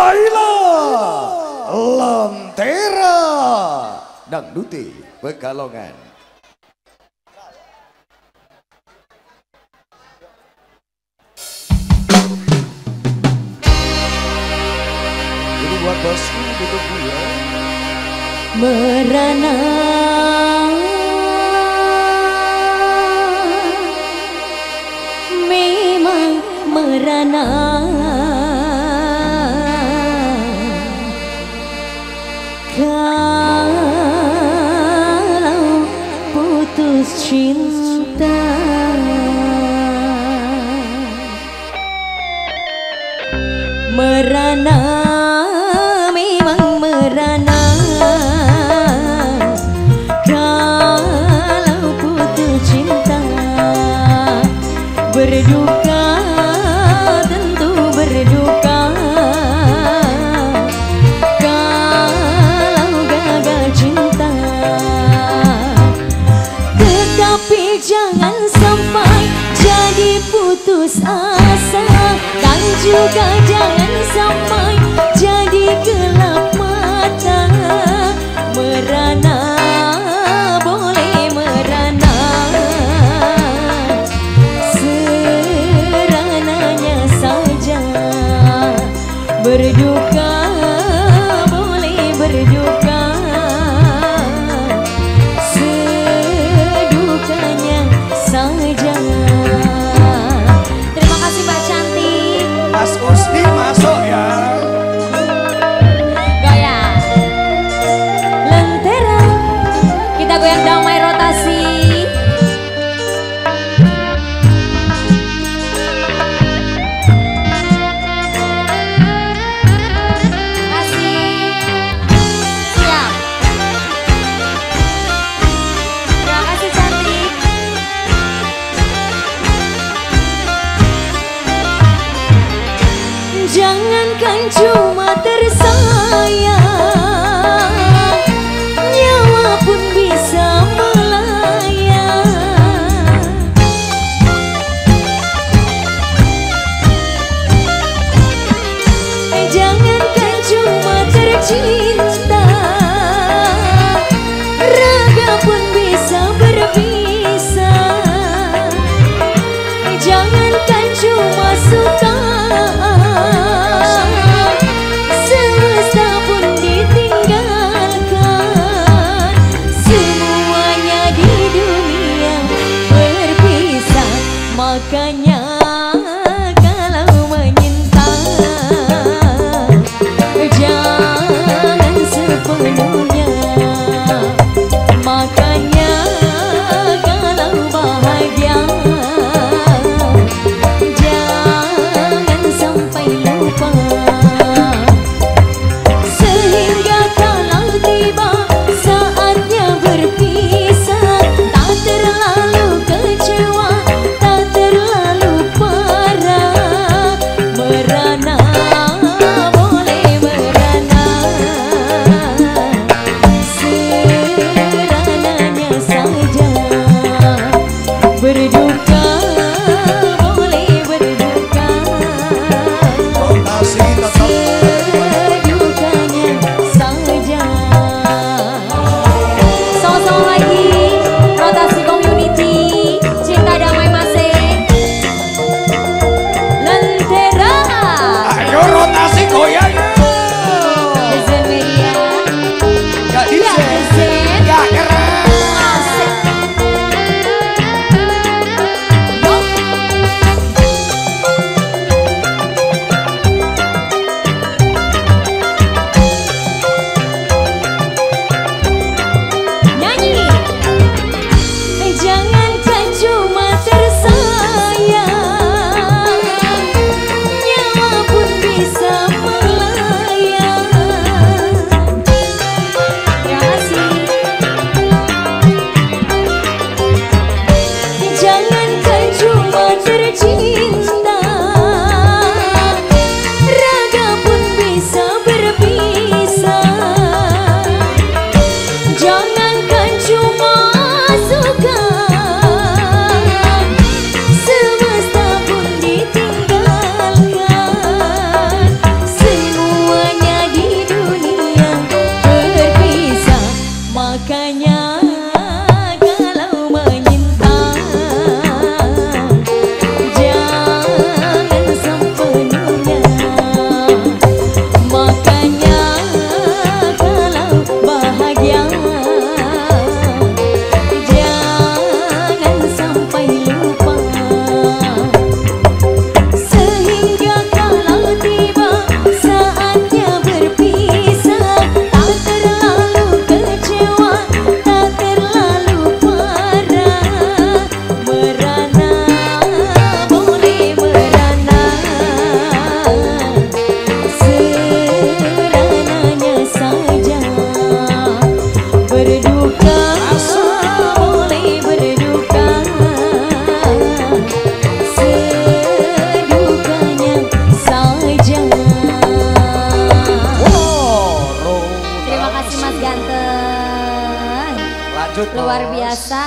Laila. Lentera. Dangduti Pekalongan. Ini buat bosku merana kalau putus cinta merana memang merana. Kalau putus cinta berduka jangan sampai jadi putus asa. Dan juga jangan sampai jadi gelap mata. Merana boleh merana. Serananya saja berduka us or speak. Cuma makanya Luar biasa.